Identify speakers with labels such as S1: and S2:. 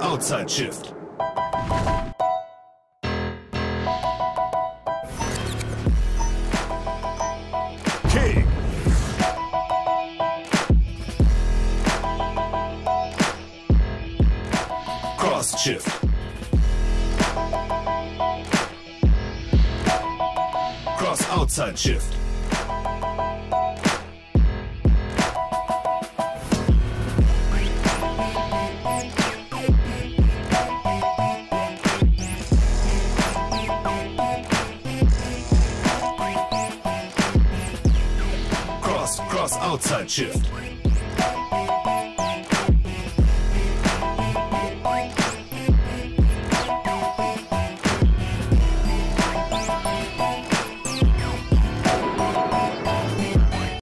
S1: outside shift. Cross shift. Cross outside shift. Cross, cross outside shift.